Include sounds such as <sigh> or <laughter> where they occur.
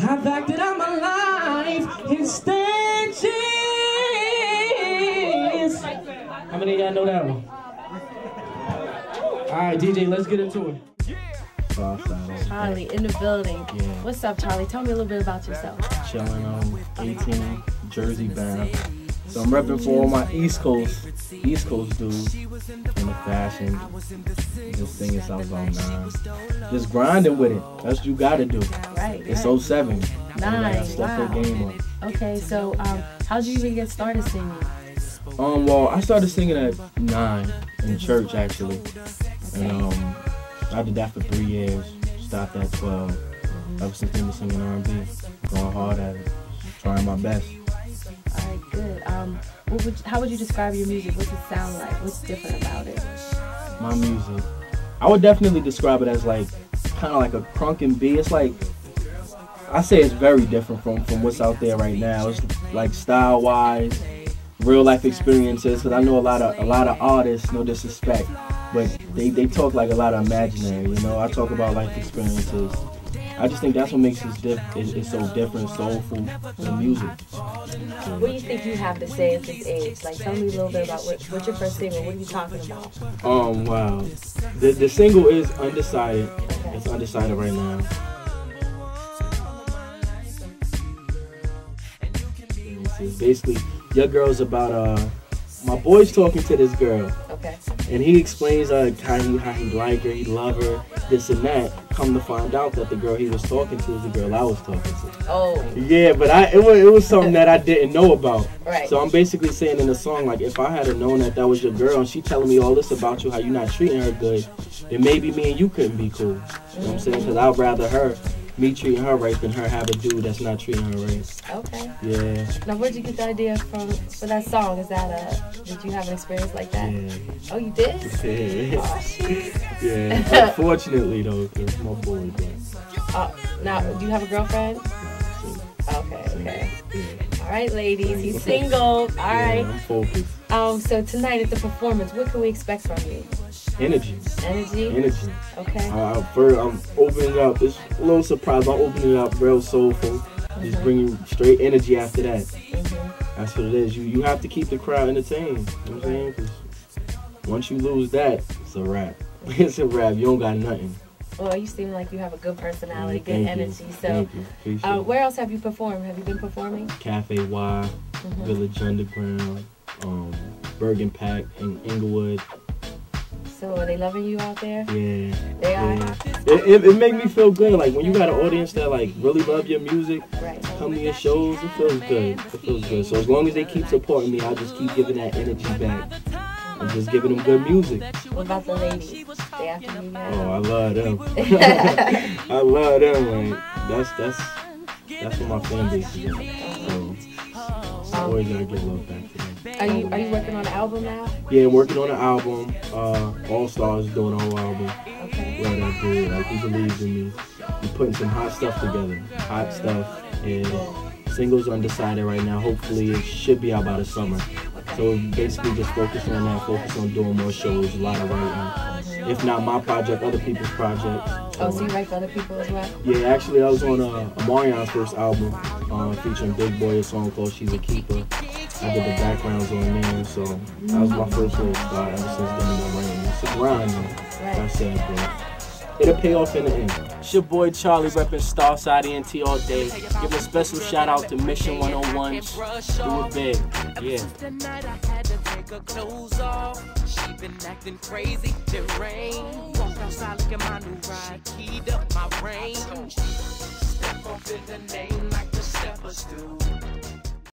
I've acted out my life in stages. How many of y'all know that one? All right, DJ, let's get into it. Charli in the building. Yeah. What's up, Charli? Tell me a little bit about yourself. Chilling on 18, Jersey bound. So I'm repping for all my East Coast, East Coast dudes in the fashion. Just singing on 9. Just grinding with it. That's what you gotta do. Right. It's right. 07. Nine. Wow. game up. Okay, so um, how'd you even get started singing? Um, well, I started singing at nine in church actually, and um, I did that for three years. Stopped at twelve. Ever since then, been singing R&B, going hard at it, trying my best. Good. Um, what would, how would you describe your music? What's it sound like? What's different about it? My music, I would definitely describe it as like kind of like a crunk and B. It's like I say it's very different from from what's out there right now. It's like style wise, real life experiences. Cause I know a lot of a lot of artists, no disrespect, but they they talk like a lot of imaginary. You know, I talk about life experiences. I just think that's what makes it diff- it, it's so different, soulful, the music. What do you think you have to say at this age? Like, tell me a little bit about what, what's your first single? What are you talking about? Um, wow. The the single is undecided. It's undecided right now. Basically, your girl's about uh, my boy's talking to this girl, Okay. and he explains uh how he how he like her, he love her, this and that. Come to find out that the girl he was talking to was the girl I was talking to. Oh, Yeah, but I it was, it was something that I didn't know about. right. So I'm basically saying in the song, like, if I had known that that was your girl and she telling me all this about you, how you're not treating her good, then maybe me and you couldn't be cool. You know what I'm saying? Because I'd rather her, me treating her right than her have a dude that's not treating her right. Okay. Yeah, Now, where'd you get the idea from for that song? Is that a did you have an experience like that? yeah, Oh, you did? <laughs> yeah. Oh, yeah. <laughs> Unfortunately, though, because my boy, but, Uh, now, do you have a girlfriend? Okay, okay. yeah. All right, ladies, he's single. All right. Yeah, right. I'm focused. Um, so tonight at the performance, what can we expect from you? Energy, Energy. energy. Okay. Uh, first, I'm opening up. It's a little surprise. I'm opening up real soulful. Just bringing straight energy after that. Mhm. That's what it is. You you have to keep the crowd entertained. You know what I'm saying? once you lose that, it's a wrap. <laughs> it's a wrap. You don't got nothing. Well, you seem like you have a good personality, Thank good energy. So, Thank you. Appreciate uh, where else have you performed? Have you been performing? Cafe Y, Mhm. Village Underground, um, Bergen PAC in Englewood. So, are they loving you out there? Yeah. They are. Yeah. It, it, it make me feel good. Like when you got an audience that like really love your music, Right. come to your shows, it feels good. It feels good. So as long as they keep supporting me, I'll just keep giving that energy back. And just giving them good music. What about the ladies? They after you Oh. I love them. <laughs> <laughs> I love them, man. That's that's that's what my fan base is. So I always gotta give love back. Are you Are you working on an album now? Yeah, I'm working on an album. Uh, All Stars doing whole album. Okay. I do, like he believes in me. We're putting some hot stuff together. Hot stuff. And singles undecided right now. Hopefully it should be out by the summer. So basically just focus on that, focus on doing more shows, a lot of writing. If not my project, other people's projects. Oh, so you write for other people as well? Yeah, actually, I was on uh, Omarion's first album, uh, featuring Big Boi, a song called "She's a Keeper." I did the backgrounds on there, so that was my mm-hmm. first little spot. Ever since then, I'm writing. It's a grind, man. Like I said, but it'll pay off in the end. It's your boy Charli repping Starcyde ENT all day. Give a special shout out to Mission 101. Do it big, yeah. Tonight I had to take her clothes off. She been acting crazy, the rain. Walked outside, look at my new ride, keyed up my range. Step up in the name like the steppers do.